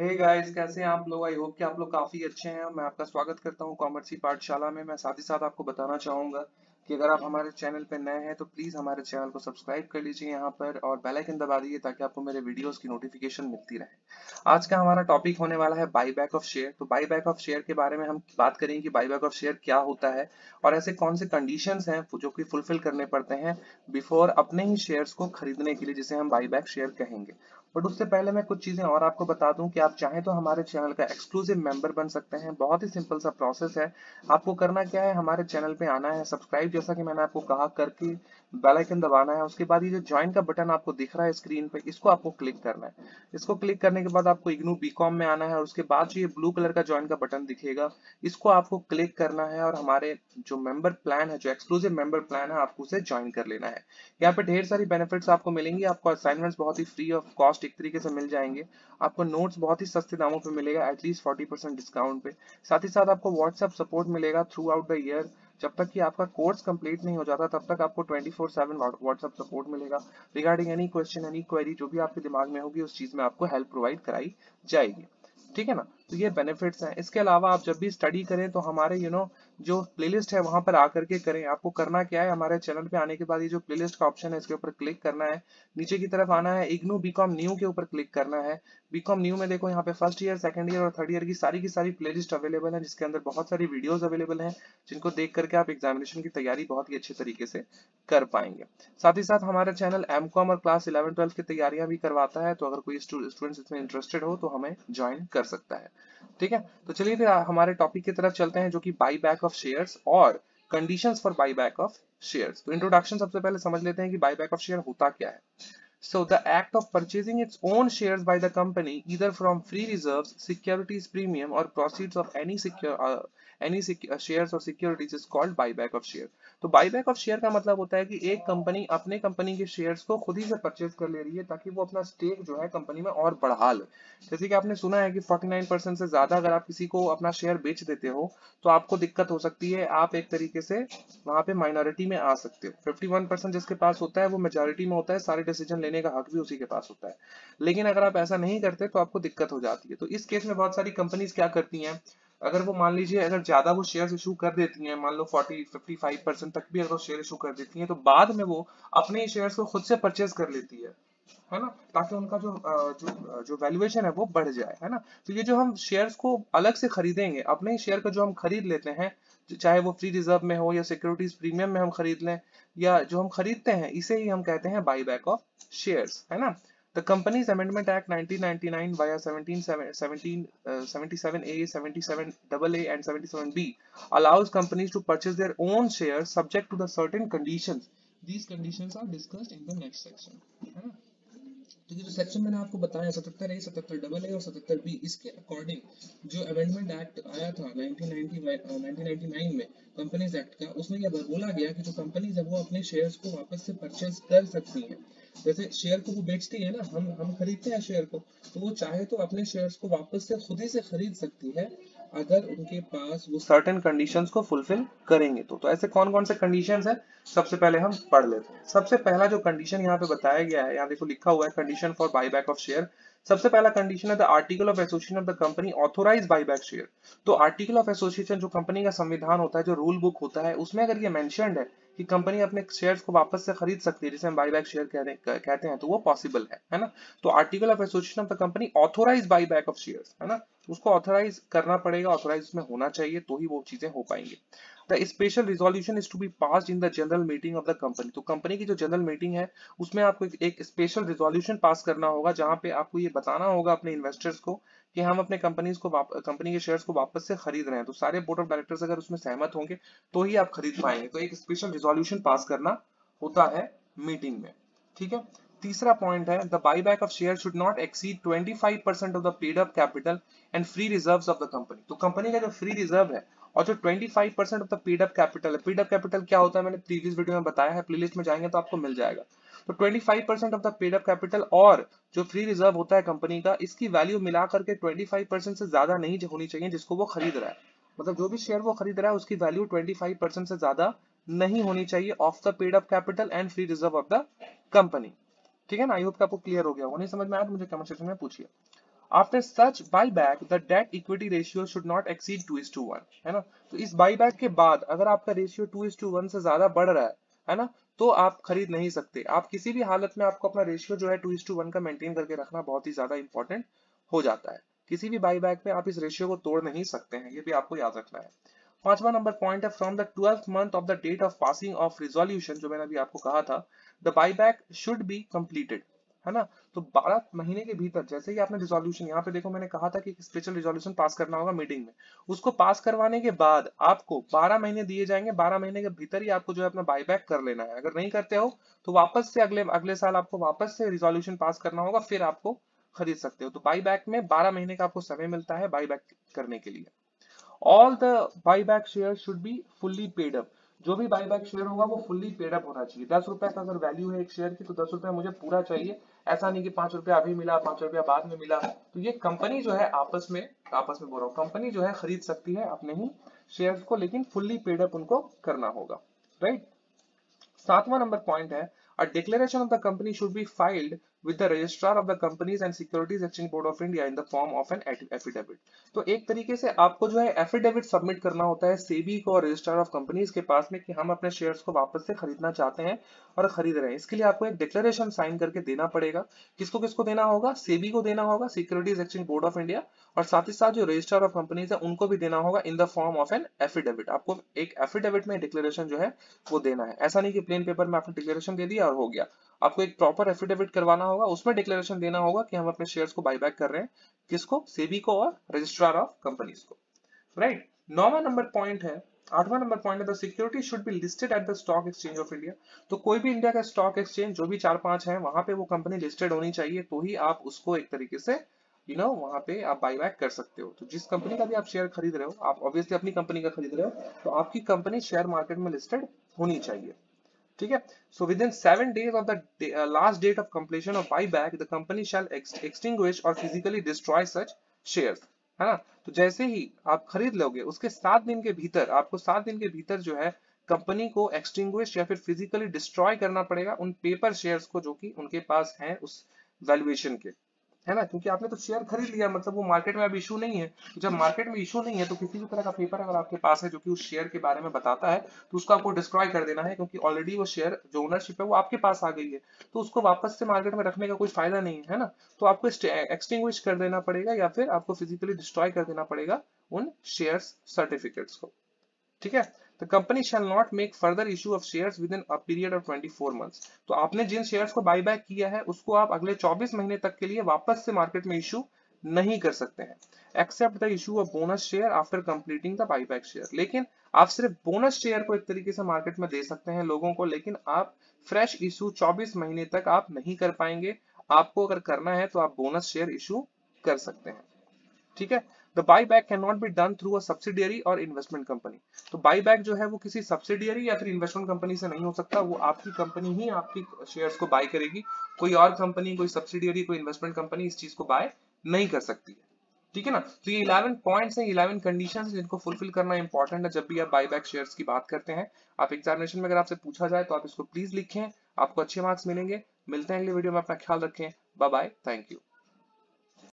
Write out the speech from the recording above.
Hey guys कैसे हैं आप लोग? आई होप कि आप लोग काफ़ी अच्छे हैं। मैं आपका स्वागत करता हूँ कॉमर्सी पाठशाला में। मैं साथ ही साथ आपको बताना चाहूँगा कि अगर आप हमारे चैनल पर नए हैं तो प्लीज़ हमारे चैनल को सब्सक्राइब कर लीजिए यहाँ पर और बेल आइकन दबा दीजिए ताकि आपको मेरे वीडियोस की नोटिफिकेशन मिलती रहे। आज का हमारा टॉपिक होने वाला है बाई बैक ऑफ़ शेयर तो बाई बैक ऑफ़ शेयर के बारे में हम बात करेंगे कि बाई बैक ऑफ़ शेयर क्या होता है और ऐसे कौन से कंडीशन हैं जो कि फुलफिल करने पड़ते हैं बिफोर अपने ही शेयर्स को खरीदने के लिए, जिसे हम बाई बैक शेयर कहेंगे। बट उससे पहले मैं कुछ चीज़ें और आपको बता दूँ कि आप चाहें तो हमारे चैनल का एक्सक्लूसिव मेंबर बन सकते हैं। बहुत ही सिंपल सा प्रोसेस है। आपको करना क्या है, हमारे चैनल पे आना है। सब्सक्राइब जैसा कि मैंने आपको कहा, करके बेल आइकन दबाना है, उसके बाद ये जो ज्वाइन का बटन आपको दिख रहा है स्क्रीन पे, इसको आपको क्लिक करना है। इसको क्लिक करने के बाद आपको इग्नू बीकॉम में आना है और उसके बाद जो ये ब्लू कलर का ज्वाइन का बटन दिखेगा, इसको आपको क्लिक करना है और हमारे जो मेंबर प्लान है, जो एक्सक्लूसिव मेंबर प्लान है, आपको उसे ज्वाइन कर लेना है। यहाँ पे ढेर सारी बेनिफिट्स आपको मिलेंगी, आपको असाइनमेंट्स बहुत ही फ्री ऑफ़ कॉस्ट एक तरीके से मिल जाएँगे। आपको नोट्स बहुत ही सस्ते दामों पे मिलेगा एटलीस्ट फोर्टी डिस्काउंट पे। साथ ही साथ आपको व्हाट्सएप सपोर्ट मिलेगा थ्रू आउट द ईयर जब तक कि आपका कोर्स कंप्लीट नहीं हो जाता, तब तक आपको 24/7 व्हाट्सएप सपोर्ट मिलेगा। Regarding any question any query जो भी आपके दिमाग में होगी, उस चीज़ में आपको हेल्प प्रोवाइड कराई जाएगी। ठीक है ना? तो ये बेनिफिट्स हैं। इसके अलावा आप जब भी स्टडी करें तो हमारे यू you नो know, जो प्लेलिस्ट है वहाँ पर आकर के करें। आपको करना क्या है? हमारे चैनल पे आने के बाद ये जो प्लेलिस्ट का ऑप्शन है इसके ऊपर क्लिक करना है। नीचे की तरफ़ आना है इग्नू बीकॉम न्यू के ऊपर क्लिक करना है। बीकॉम न्यू में देखो यहाँ पे फ़र्स्ट ईयर सेकंड ईयर और थर्ड ईयर की सारी की सारी प्लेलिस्ट अवेलेबल है जिसके अंदर बहुत सारी वीडियोस अवेलेबल हैं जिनको देख करके आप एग्जामिनेशन की तैयारी बहुत ही अच्छे तरीके से कर पाएँगे। साथ ही साथ हमारा चैनल एम और क्लास इलेवन ट्वेल्थ की तैयारियाँ भी करवाता है तो अगर कोई स्टूडेंट्स इसमें इंटरेस्टेड हो तो हमें ज्वाइन कर सकता है। ठीक है तो चलिए फिर हमारे टॉपिक की तरफ़ चलते हैं जो कि बाई बैक ऑफ़ शेयर्स और conditions for buy back of shares तो इंट्रोडक्शन सबसे पहले समझ लेते हैं कि बाई बैक ऑफ़ शेयर होता क्या है So the act of purchasing its own shares by the company either from free reserves, securities premium or proceeds of any secure uh, any shares or securities is called buyback of share. तो buyback of share का मतलब होता है कि एक company अपने company के shares को खुद ही से परचेज कर ले रही है ताकि वो अपना स्टेक जो है कंपनी में और बढ़ा ले। जैसे कि आपने सुना है कि 49 परसेंट से ज़्यादा अगर आप किसी को अपना शेयर बेच देते हो तो आपको दिक्कत हो सकती है, आप एक तरीके से वहाँ पे माइनॉरिटी में आ सकते हो। 51 परसेंट जिसके पास होता है, वो मेजोरिटी में होता है, सारे डिसीज़न लेने का हक भी उसी के पास होता है। लेकिन अगर आप ऐसा नहीं करते तो आपको दिक्कत हो जाती है। तो इस केस में बहुत सारी कंपनीज़ क्या करती हैं अगर वो मान लीजिए अगर ज़्यादा वो शेयर इशू कर देती हैं, मान लो 40 55 परसेंट तक भी अगर वो शेयर इशू कर देती हैं तो बाद में वो अपने शेयर्स को खुद से परचेज कर लेती है है ना? ताकि उनका जो जो जो वैल्यूएशन है वो बढ़ जाए, है ना? तो ये जो हम शेयर्स को अलग से खरीदेंगे, अपने ही शेयर का जो हम खरीद लेते हैं, चाहे वो फ्री रिज़र्व में हो या सिक्योरिटीज प्रीमियम में हम खरीद लें, या जो हम खरीदते हैं, इसे ही हम कहते हैं बाई बैक ऑफ़ शेयर्स है ना? The Companies Amendment Act 1999 via 17, 17 uh, 77A, 77AA and 77B allows companies to purchase their own shares subject to the certain conditions. These conditions are discussed in the next section. तो ये जो section मैंने आपको बताया सतहत्तर ए सतहत्तर double A और सतहत्तर बी इसके अकॉर्डिंग जो अमेंडमेंट एक्ट आया था 1990 1999 में कंपनीज़ एक्ट का उसमें यह बोला गया कि जो कंपनीज़ है वो अपने शेयर्स को वापस से परचेज कर सकती हैं जैसे शेयर को वो बेचती है ना, हम हम खरीदते हैं शेयर को तो वो चाहे तो अपने शेयर्स को वापस से खुद ही से खरीद सकती है, अगर उनके पास वो सर्टेन कंडीशंस को फुलफिल करेंगे तो। तो ऐसे कौन कौन से कंडीशंस है? सबसे पहले हम पढ़ लेते हैं। सबसे पहला जो कंडीशन यहाँ पे बताया गया है, यहाँ देखो लिखा हुआ है condition for buy of share सबसे पहला कंडीशन है the article of association of the company authorise buy back share तो आर्टिकल ऑफ़ एसोसिएशन जो कंपनी का संविधान होता है, जो रूल बुक होता है, उसमें अगर ये मेंशनड है कि कंपनी अपने शेयर्स को वापस से खरीद सकती है, जिसे हम बाईबैक शेयर कहते हैं तो वो पॉसिबल है है ना? तो article of association of the company authorise buyback of shares है ना? उसको ऑथोराइज करना पड़ेगा ऑथोराइज में होना चाहिए तो ही वो चीज़ें हो पाएँगे। The special resolution is to be pass in the general meeting of the company तो कंपनी की जो जनरल मीटिंग है, उसमें आपको एक स्पेशल रिजोल्यूशन पास करना होगा, जहाँ पे आपको ये बताना होगा अपने इन्वेस्टर्स को कि हम अपने कंपनीज़ को कंपनी के शेयर्स को वापस से खरीद रहे हैं। तो सारे बोर्ड ऑफ़ डायरेक्टर्स अगर उसमें सहमत होंगे तो ही आप खरीद पाएँगे। तो एक स्पेशल रिजोल्यूशन पास करना होता है मीटिंग में। ठीक है? तीसरा पॉइंट है the buy back of share should not exceed 25% of the paid up capital and free reserve of the company तो कंपनी का जो फ्री रिज़र्व है और जो 25% of the paid up capital है पेड अप कैपिटल क्या होता है मैंने प्रीवियस वीडियो में बताया है प्लेलिस्ट में जाएँगे तो आपको मिल जाएगा। तो 25% ऑफ़ द पेडअप कैपिटल और जो फ्री रिज़र्व होता है कंपनी का, इसकी वैल्यू मिला करके 25% से ज़्यादा नहीं होनी चाहिए जिसको वो खरीद रहा है। मतलब जो भी शेयर वो खरीद रहा है, उसकी वैल्यू 25% से ज़्यादा नहीं होनी चाहिए of the paid up capital and free reserve of the company ठीक है ना? आई होप आपको क्लियर हो गया होगा। नहीं समझ में आया तो मुझे कमेंट सेक्शन में पूछिए। After such buy back the debt equity ratio should not exceed two is to one है ना? तो इस बाई बैक के बाद, अगर आपका ratio two is to one से ज़्यादा बढ़ रहा है है ना? तो आप खरीद नहीं सकते। आप किसी भी हालत में आपको अपना रेशियो जो है टू इज़ टू वन का मेंटेन करके रखना बहुत ही ज़्यादा इंपॉर्टेंट हो जाता है। किसी भी बाई बैक में आप इस रेशियो को तोड़ नहीं सकते हैं, ये भी आपको याद रखना है। पांचवा नंबर पॉइंट है from the twelfth month of the date of passing of resolution जो मैंने अभी आपको कहा था the buy back should be completed है ना? तो 12 महीने के भीतर, जैसे ही आपने रिजोल्यूशन यहाँ पे देखो मैंने कहा था कि स्पेशल रिजोल्यूशन पास करना होगा मीटिंग में। उसको पास करवाने के बाद आपको 12 महीने दिए जाएँगे 12 महीने के भीतर ही आपको जो है अपना बाईबैक कर लेना है। अगर नहीं करते हो तो वापस से अगले अगले साल आपको वापस से रिजोल्यूशन पास करना होगा, फिर आपको खरीद सकते हो। तो बाई में 12 महीने का आपको समय मिलता है बाई करने के लिए। All the buy back share should be fully paid up जो भी बाई बैक शेयर होगा, वो फुल्ली पेड अप होना चाहिए। दस रुपए का अगर वैल्यू है एक शेयर की तो दस रुपए मुझे पूरा चाहिए। ऐसा नहीं कि पाँच रुपया अभी मिला, पाँच रुपया बाद में मिला। तो ये कंपनी जो है आपस में आपस में बोल रहा हूँ कंपनी जो है खरीद सकती है अपने ही शेयर को, लेकिन फुल्ली पेड अप उनको करना होगा राइट सातवां नंबर पॉइंट है declaration of the company should be filed with the registrar of the companies and securities exchange board of india in the form of an affidavit. तो एक तरीके से आपको जो है एफिडेविट सबमिट करना होता है सेबी को और रजिस्ट्रार ऑफ़ कंपनीज़ के पास में कि हम अपने शेयर्स को वापस से खरीदना चाहते हैं और खरीद रहे हैं। इसके लिए आपको एक डिक्लेरेशन साइन करके देना पड़ेगा। किसको किसको देना होगा? सेबी को देना होगा securities exchange board of India और साथ ही साथ जो रजिस्ट्रार ऑफ़ कंपनीज़ है उनको भी देना होगा in the form of an affidavit आपको एक एफिडेविट में डिक्लेरेशन जो है वो देना है। ऐसा नहीं कि प्लेन पेपर में आपने डिक्लेरेशन दे दिया और हो गया। आपको एक प्रॉपर एफिडेविट करवाना होगा, उसमें डिक्लेरेशन देना होगा कि हम अपने शेयर्स को बाईबैक कर रहे हैं। किसको? सेबी को और रजिस्ट्रार ऑफ़ कंपनीज़ को। राइट नौवा नंबर पॉइंट है। आठवां नंबर पॉइंट है the security should be listed at the stock exchange of India तो कोई भी इंडिया का स्टॉक एक्सचेंज जो भी चार पाँच है, वहाँ पे वो कंपनी लिस्टेड होनी चाहिए तो ही आप उसको एक तरीके से यू नो वहाँ पे आप बाई कर सकते हो। तो जिस कंपनी का भी आप शेयर खरीद रहे हो, आप ऑब्वियसली अपनी कंपनी का खरीद रहे हो तो आपकी कंपनी शेयर मार्केट में लिस्टेड होनी चाहिए। ठीक है? So within seven days of the last date of completion of buy back the company shall extinguish और फिजिकली डिस्ट्रॉय सच शेयर है ना? तो जैसे ही आप खरीद लोगे, उसके सात दिन के भीतर, आपको सात दिन के भीतर जो है कंपनी को एक्सटिंग्विश या फिर फिजिकली डिस्ट्रॉय करना पड़ेगा उन पेपर शेयर्स को जो कि उनके पास हैं उस वैल्यूएशन के। है ना? क्योंकि आपने तो शेयर खरीद लिया मतलब वो मार्केट में अब इशू नहीं है। तो जब मार्केट में इशू नहीं है तो किसी भी तरह का पेपर अगर आपके पास है जो कि उस शेयर के बारे में बताता है तो उसको आपको डिस्ट्रॉय कर देना है, क्योंकि ऑलरेडी वो शेयर जो ओनरशिप है, वो आपके पास आ गई है। तो उसको वापस से मार्केट में रखने का कोई फ़ायदा नहीं है ना? तो आपको एक्सटिंग कर देना पड़ेगा या फिर आपको फिजिकली डिस्ट्रॉय कर देना पड़ेगा उन शेयर सर्टिफिकेट्स को। ठीक है? The company shall not make further issue of shares within a period of 24 months. तो आपने जिन शेयर्स को बाई बैक किया है, उसको आप अगले 24 महीने तक के लिए वापस से मार्केट में इशू नहीं कर सकते हैं। Except the issue of bonus share after completing the buy back share लेकिन आप सिर्फ़ बोनस शेयर को एक तरीके से मार्केट में दे सकते हैं लोगों को, लेकिन आप फ्रेश इशू 24 महीने तक आप नहीं कर पाएँगे। आपको अगर करना है तो आप बोनस शेयर इशू कर सकते हैं। ठीक है? The buy back can not be done through a subsidiary or investment company तो बाई बैक जो है वो किसी सब्सिडियरी या फिर इन्वेस्टमेंट कंपनी से नहीं हो सकता, वो आपकी कंपनी ही आपकी शेयर्स को बाय करेगी। कोई और कंपनी कोई सब्सिडियरी कोई इन्वेस्टमेंट कंपनी इस चीज़ को बाय नहीं कर सकती है। ठीक है ना? तो ये 11 पॉइंट्स हैं 11 कंडीशंस जिनको फुलफिल करना इंपॉर्टेंट है जब भी आप बाई बैक शेयर्स की बात करते हैं। आप एग्जामिनेशन में अगर आपसे पूछा जाए तो आप इसको प्लीज़ लिखें, आपको अच्छे मार्क्स मिलेंगे। मिलते हैं अगले वीडियो में, अपना ख्याल रखें। Bye bye thank you